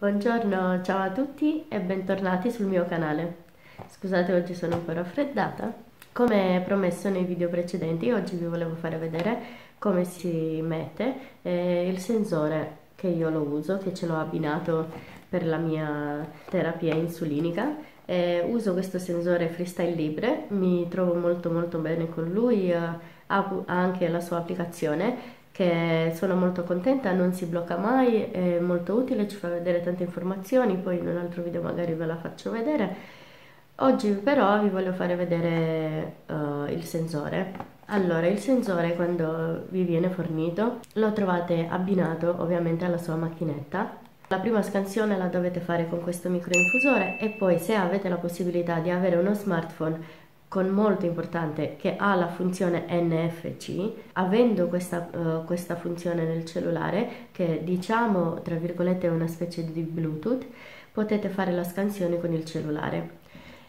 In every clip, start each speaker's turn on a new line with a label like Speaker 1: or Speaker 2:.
Speaker 1: Buongiorno, ciao a tutti e bentornati sul mio canale. Scusate, oggi sono un po' raffreddata. Come promesso nei video precedenti, oggi vi volevo fare vedere come si mette eh, il sensore che io lo uso, che ce l'ho abbinato per la mia terapia insulinica. Eh, uso questo sensore Freestyle Libre, mi trovo molto molto bene con lui, eh, ha anche la sua applicazione che sono molto contenta, non si blocca mai, è molto utile, ci fa vedere tante informazioni, poi in un altro video magari ve la faccio vedere. Oggi però vi voglio fare vedere uh, il sensore. Allora, il sensore quando vi viene fornito lo trovate abbinato ovviamente alla sua macchinetta. La prima scansione la dovete fare con questo microinfusore e poi se avete la possibilità di avere uno smartphone con molto importante che ha la funzione NFC, avendo questa, uh, questa funzione nel cellulare, che diciamo tra virgolette è una specie di Bluetooth, potete fare la scansione con il cellulare.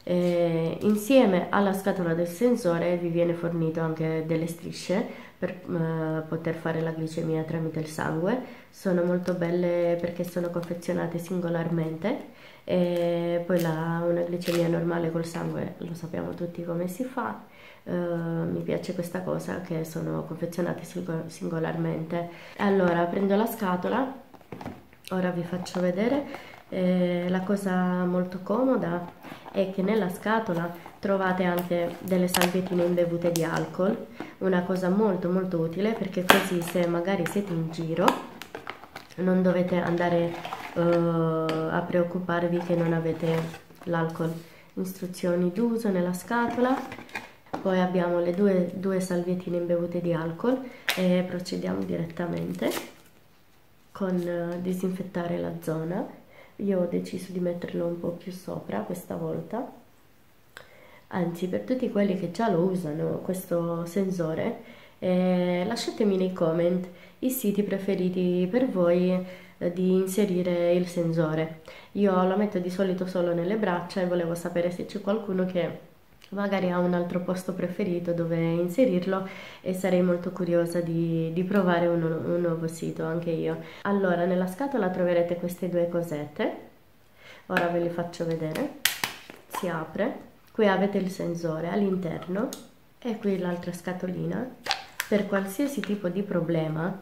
Speaker 1: Eh, insieme alla scatola del sensore vi viene fornito anche delle strisce per eh, poter fare la glicemia tramite il sangue sono molto belle perché sono confezionate singolarmente e poi la, una glicemia normale col sangue lo sappiamo tutti come si fa. Uh, mi piace questa cosa che sono confezionate singolarmente. Allora prendo la scatola ora vi faccio vedere. Eh, la cosa molto comoda è che nella scatola trovate anche delle salviettine imbevute di alcol una cosa molto molto utile perché così se magari siete in giro non dovete andare uh, a preoccuparvi che non avete l'alcol. Istruzioni d'uso nella scatola. Poi abbiamo le due, due salviettine imbevute di alcol e procediamo direttamente con uh, disinfettare la zona. Io ho deciso di metterlo un po' più sopra questa volta. Anzi per tutti quelli che già lo usano questo sensore eh, lasciatemi nei comment i siti preferiti per voi di inserire il sensore. Io lo metto di solito solo nelle braccia e volevo sapere se c'è qualcuno che magari ha un altro posto preferito dove inserirlo e sarei molto curiosa di, di provare un, un, nuovo sito anche io. Allora, nella scatola troverete queste due cosette, ora ve le faccio vedere, si apre, qui avete il sensore all'interno e qui l'altra scatolina per qualsiasi tipo di problema,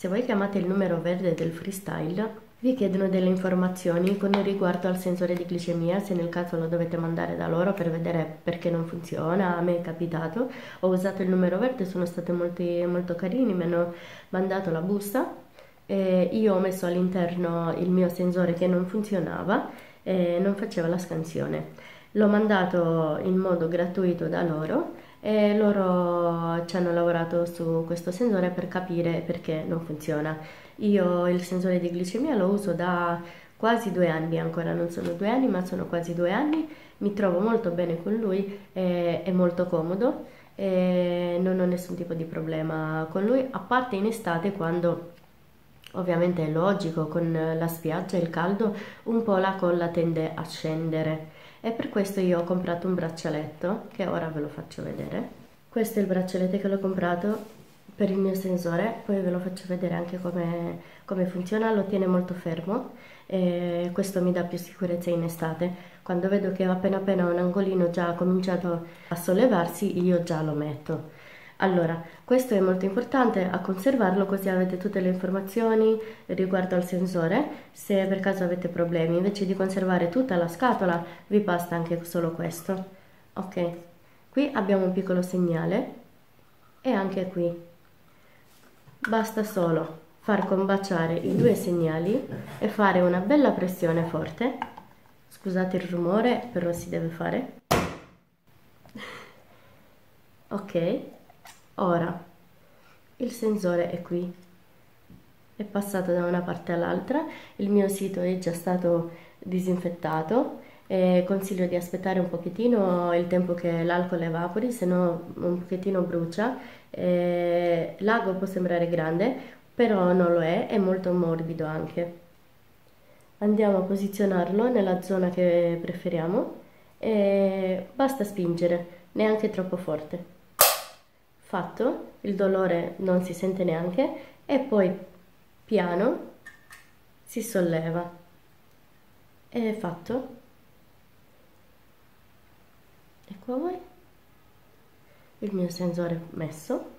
Speaker 1: se voi chiamate il numero verde del freestyle, vi chiedono delle informazioni con riguardo al sensore di glicemia, se nel caso lo dovete mandare da loro per vedere perché non funziona, a me è capitato, ho usato il numero verde, sono stati molti, molto carini, mi hanno mandato la busta, e io ho messo all'interno il mio sensore che non funzionava e non faceva la scansione. L'ho mandato in modo gratuito da loro e loro ci hanno lavorato su questo sensore per capire perché non funziona. Io il sensore di glicemia lo uso da quasi due anni, ancora non sono due anni, ma sono quasi due anni, mi trovo molto bene con lui, è, è molto comodo e non ho nessun tipo di problema con lui, a parte in estate quando ovviamente è logico con la spiaggia e il caldo un po' la colla tende a scendere e per questo io ho comprato un braccialetto che ora ve lo faccio vedere. Questo è il braccialetto che l'ho comprato per il mio sensore poi ve lo faccio vedere anche come, come funziona lo tiene molto fermo e questo mi dà più sicurezza in estate. Quando vedo che appena appena un angolino già ha cominciato a sollevarsi io già lo metto allora, questo è molto importante a conservarlo così avete tutte le informazioni riguardo al sensore. Se per caso avete problemi, invece di conservare tutta la scatola, vi basta anche solo questo. Ok, qui abbiamo un piccolo segnale e anche qui. Basta solo far combaciare i due segnali e fare una bella pressione forte. Scusate il rumore, però si deve fare. ok ora il sensore è qui. È passato da una parte all'altra. Il mio sito è già stato disinfettato e consiglio di aspettare un pochettino il tempo che l'alcol evapori se no un pochettino brucia. L'ago può sembrare grande però non lo è è molto morbido anche. Andiamo a posizionarlo nella zona che preferiamo e basta spingere neanche troppo forte fatto, il dolore non si sente neanche e poi piano si solleva. è fatto. Ecco a voi il mio sensore messo.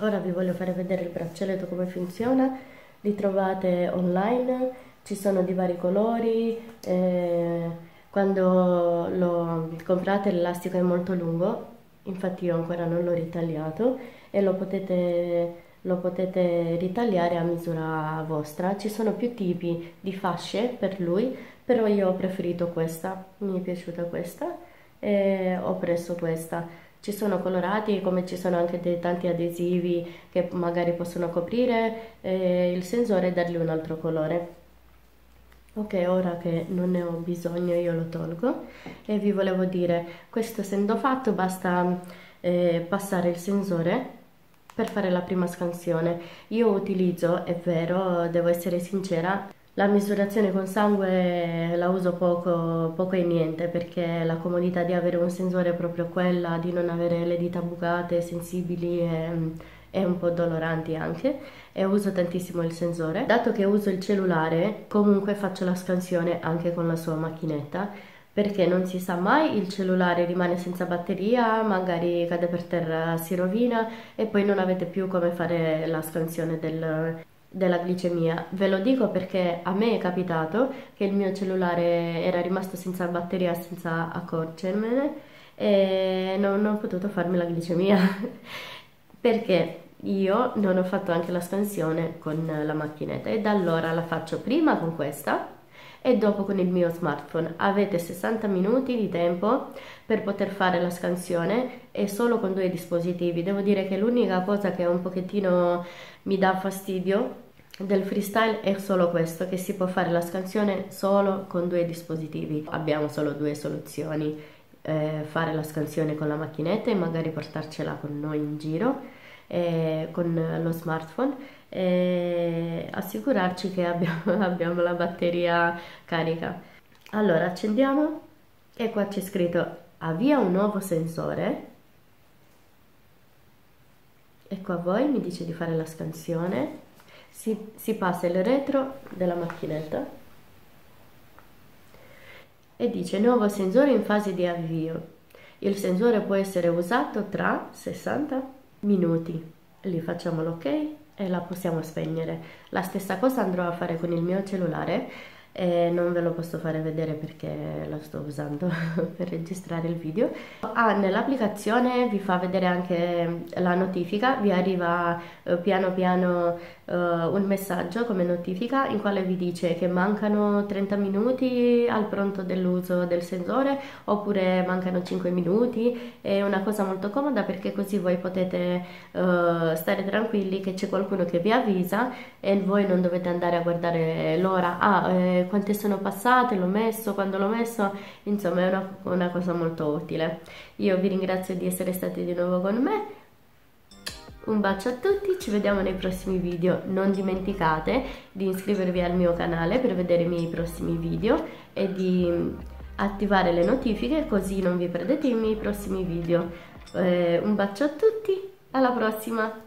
Speaker 1: Ora vi voglio fare vedere il braccialetto come funziona. Li trovate online ci sono di vari colori eh, quando lo comprate l'elastico è molto lungo infatti io ancora non l'ho ritagliato e lo potete lo potete ritagliare a misura vostra. Ci sono più tipi di fasce per lui, però io ho preferito questa, mi è piaciuta questa e ho preso questa. Ci sono colorati come ci sono anche dei tanti adesivi che magari possono coprire eh, il sensore e dargli un altro colore. Ok, ora che non ne ho bisogno io lo tolgo e vi volevo dire, questo essendo fatto basta eh, passare il sensore per fare la prima scansione. Io utilizzo, è vero, devo essere sincera, la misurazione con sangue la uso poco, poco e niente perché la comodità di avere un sensore è proprio quella, di non avere le dita bucate, sensibili e, e un po' doloranti anche e uso tantissimo il sensore. Dato che uso il cellulare comunque faccio la scansione anche con la sua macchinetta perché non si sa mai, il cellulare rimane senza batteria, magari cade per terra, si rovina e poi non avete più come fare la scansione del, della glicemia. Ve lo dico perché a me è capitato che il mio cellulare era rimasto senza batteria senza accorgermene e non, non ho potuto farmi la glicemia perché io non ho fatto anche la scansione con la macchinetta e da allora la faccio prima con questa e dopo con il mio smartphone. Avete 60 minuti di tempo per poter fare la scansione e solo con due dispositivi. Devo dire che l'unica cosa che un pochettino mi dà fastidio del freestyle è solo questo, che si può fare la scansione solo con due dispositivi. Abbiamo solo due soluzioni, eh, fare la scansione con la macchinetta e magari portarcela con noi in giro eh, con lo smartphone e assicurarci che abbiamo, abbiamo la batteria carica. Allora accendiamo e qua c'è scritto avvia un nuovo sensore. Ecco a voi, mi dice di fare la scansione. Si, si passa il retro della macchinetta e dice nuovo sensore in fase di avvio. Il sensore può essere usato tra 60 minuti. Lì facciamo l'ok e la possiamo spegnere. La stessa cosa andrò a fare con il mio cellulare e non ve lo posso fare vedere perché la sto usando per registrare il video. Ah, nell'applicazione vi fa vedere anche la notifica, vi arriva eh, piano piano eh, un messaggio come notifica in quale vi dice che mancano 30 minuti al pronto dell'uso del sensore oppure mancano 5 minuti, è una cosa molto comoda perché così voi potete eh, stare tranquilli che c'è qualcuno che vi avvisa e voi non dovete andare a guardare l'ora, ah, eh, quante sono passate, l'ho messo, quando l'ho messo, insomma è una, una cosa molto utile. Io vi ringrazio di essere stati di nuovo con me, un bacio a tutti, ci vediamo nei prossimi video, non dimenticate di iscrivervi al mio canale per vedere i miei prossimi video e di attivare le notifiche così non vi perdete i miei prossimi video. Eh, un bacio a tutti, alla prossima!